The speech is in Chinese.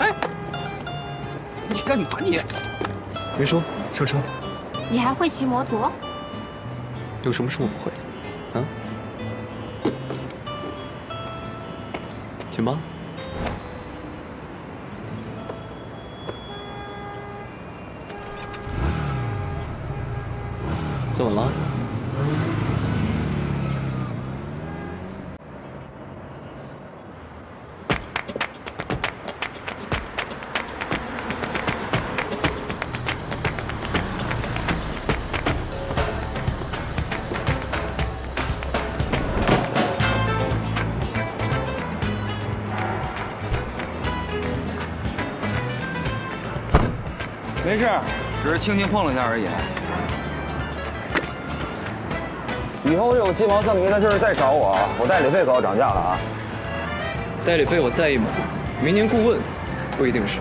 哎，你干嘛你？没说，上车。你还会骑摩托？有什么是我不会？啊？请吧。坐稳了。没事，只是轻轻碰了一下而已。以后有鸡毛蒜皮的事再找我，我代理费可要涨价了啊！代理费我在意吗？明年顾问不一定是。